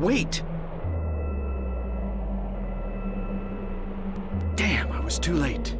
Wait! Damn, I was too late.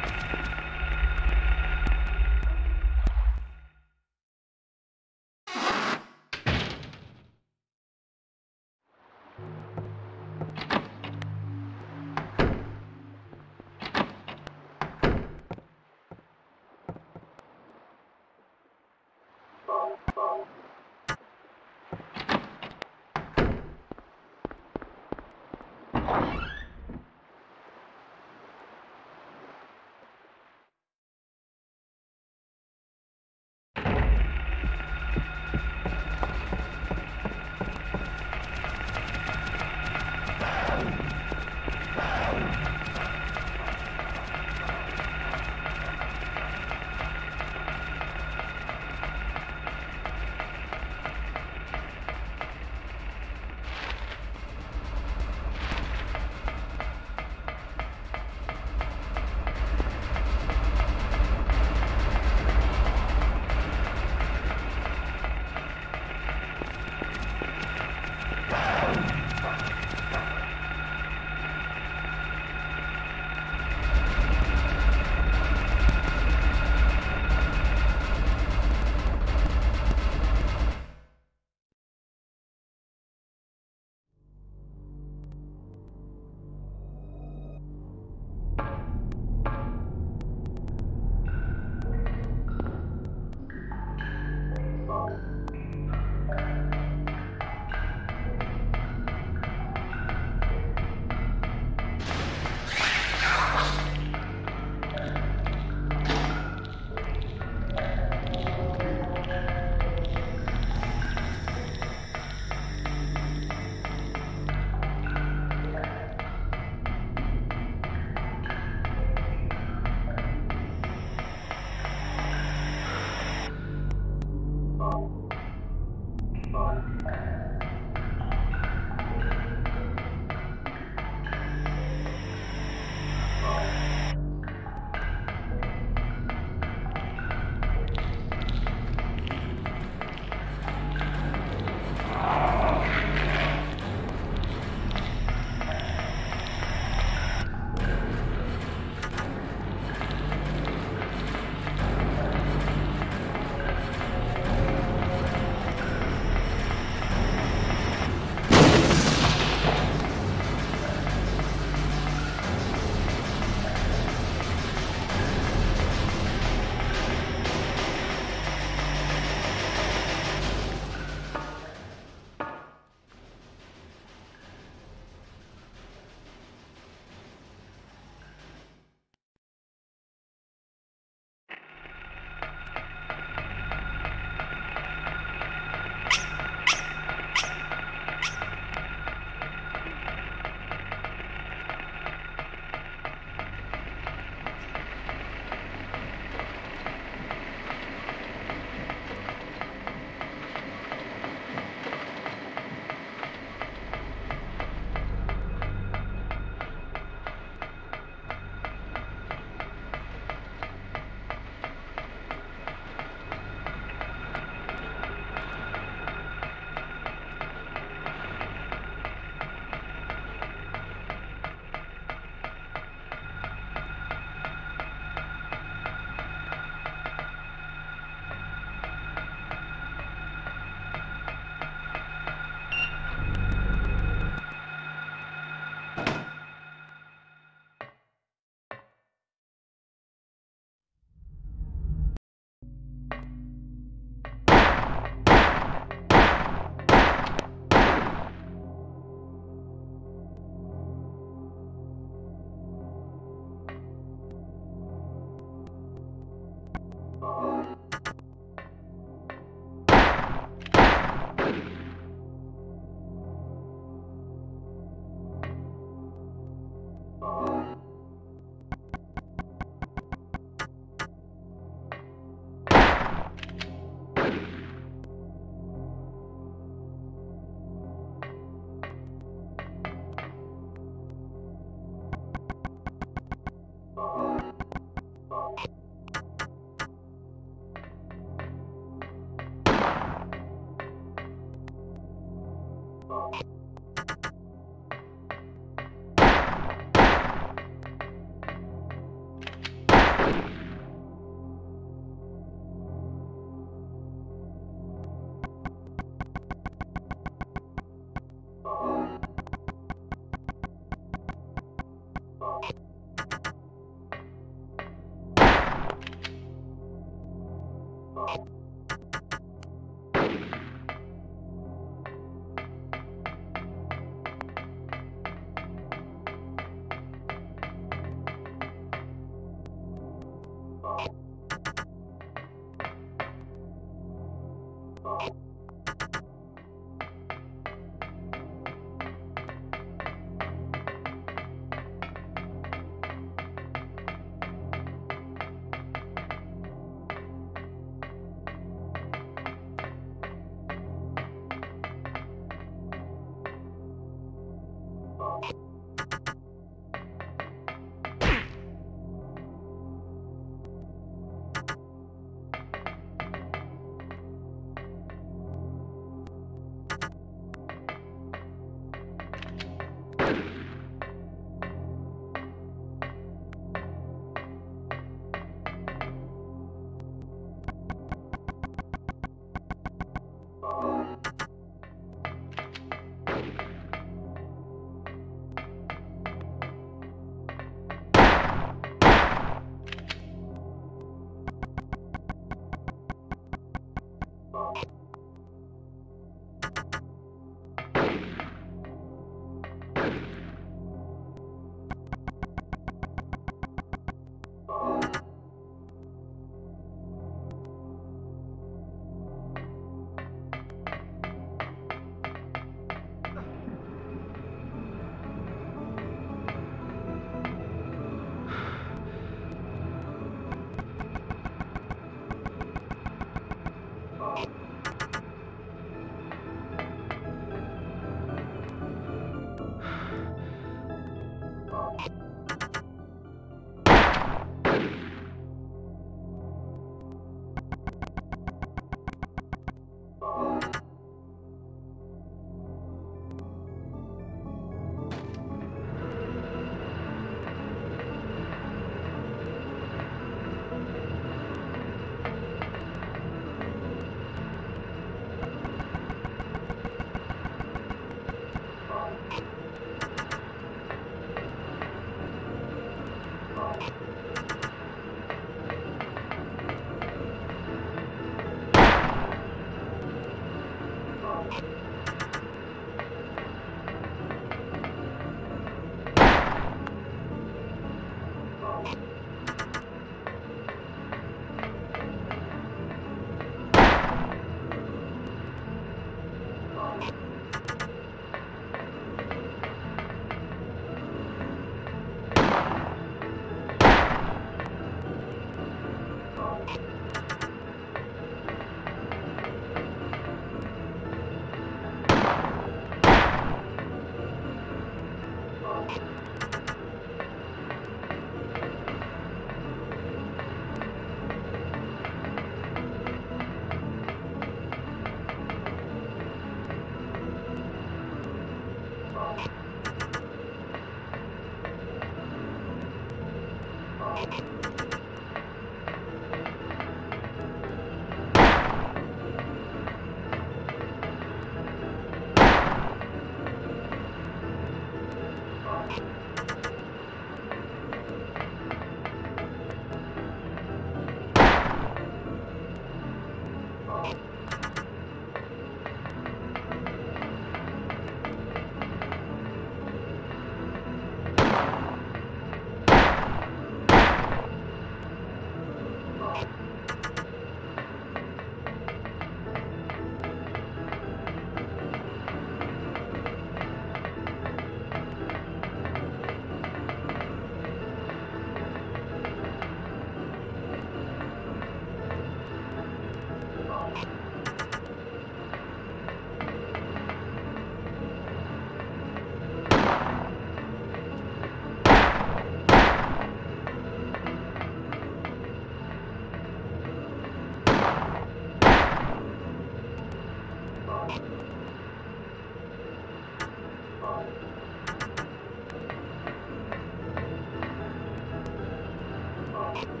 you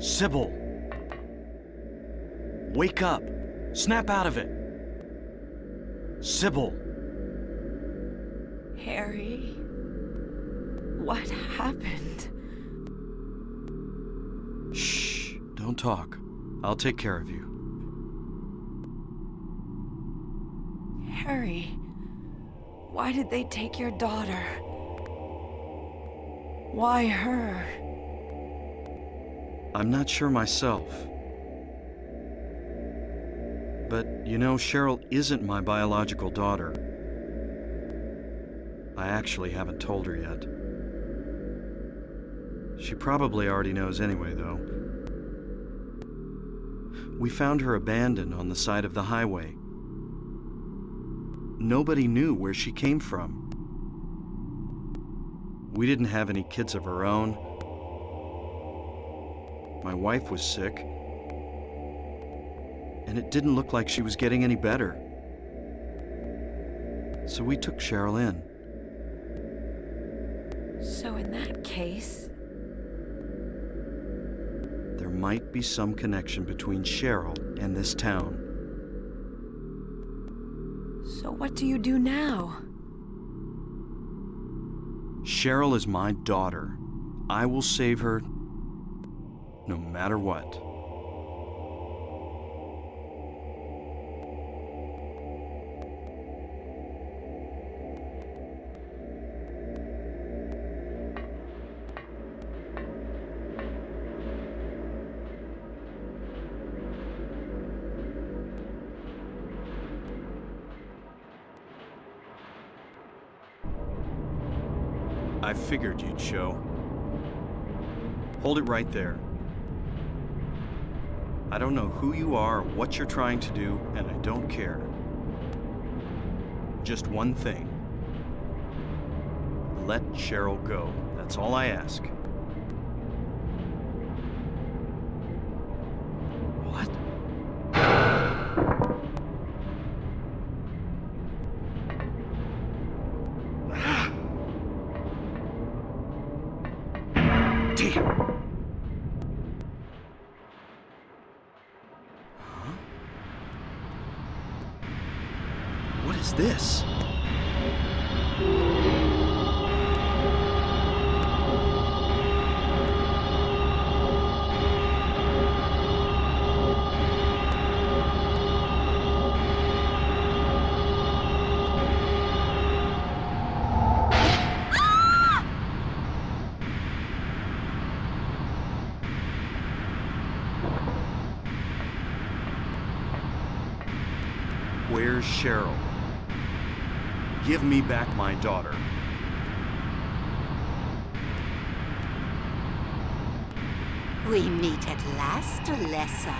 Cybil! Wake up! Snap out of it! Cybil! Harry, what happened? Shh! Don't talk. I'll take care of you. Harry, why did they take your daughter? Why her? I'm not sure myself. But, you know, Cheryl isn't my biological daughter. I actually haven't told her yet. She probably already knows anyway, though. We found her abandoned on the side of the highway. Nobody knew where she came from. We didn't have any kids of our own. My wife was sick. And it didn't look like she was getting any better. So we took Cheryl in. So in that case, might be some connection between Cheryl and this town. so what do you do now? Cheryl is my daughter. I will save her no matter what. Figured you'd show. Hold it right there. I don't know who you are what you're trying to do, and I don't care. Just one thing. Let Cheryl go. That's all I ask. Where's Cheryl? Give me back my daughter. We meet at last, Alessa.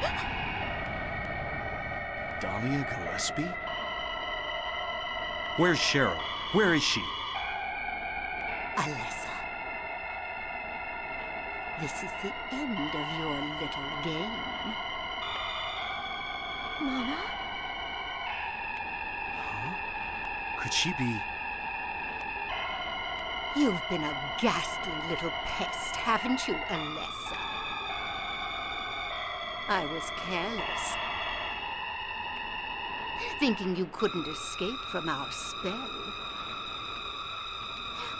Dahlia Gillespie? Where's Cheryl? Where is she? Alessa. This is the end of your little game. Mama? Huh? Could she be... You've been a ghastly little pest, haven't you, Alessa? I was careless. Thinking you couldn't escape from our spell.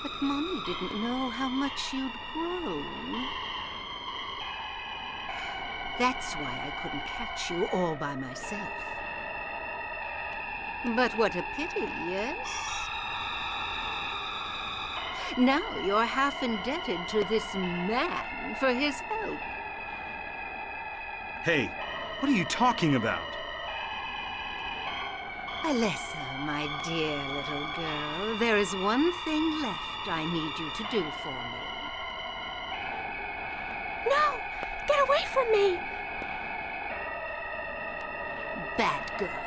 But Mommy didn't know how much you'd grown. That's why I couldn't catch you all by myself. But what a pity, yes? Now you're half indebted to this man for his help. Hey, what are you talking about? Alessa, my dear little girl, there is one thing left I need you to do for me. From me! Bad girl.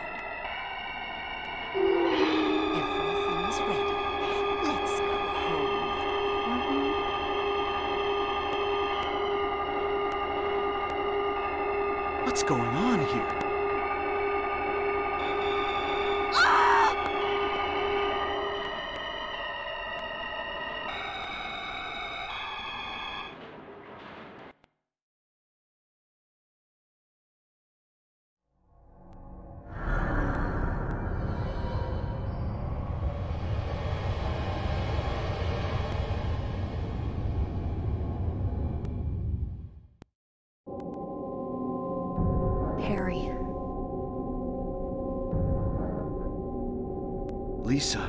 Lisa.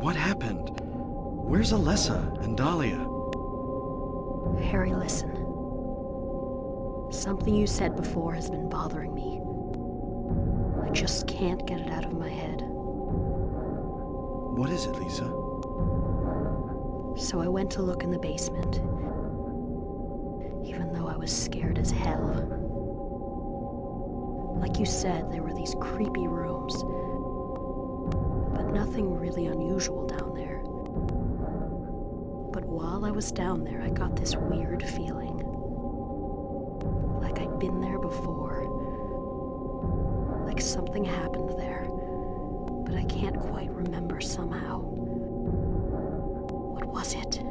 What happened? Where's Alessa and Dahlia? Harry, listen. Something you said before has been bothering me. I just can't get it out of my head. What is it, Lisa? So I went to look in the basement. Even though I was scared as hell. Like you said, there were these creepy rooms. Nothing really unusual down there. But while I was down there, I got this weird feeling. Like I'd been there before. Like something happened there. But I can't quite remember somehow. What was it?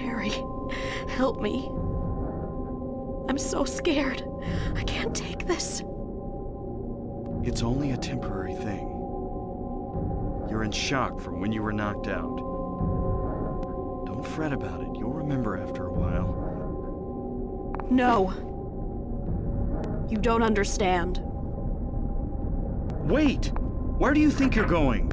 Harry, help me. I'm so scared. I can't take this. It's only a temporary thing. You're in shock from when you were knocked out. Don't fret about it. You'll remember after a while. No. You don't understand. Wait! Where do you think you're going?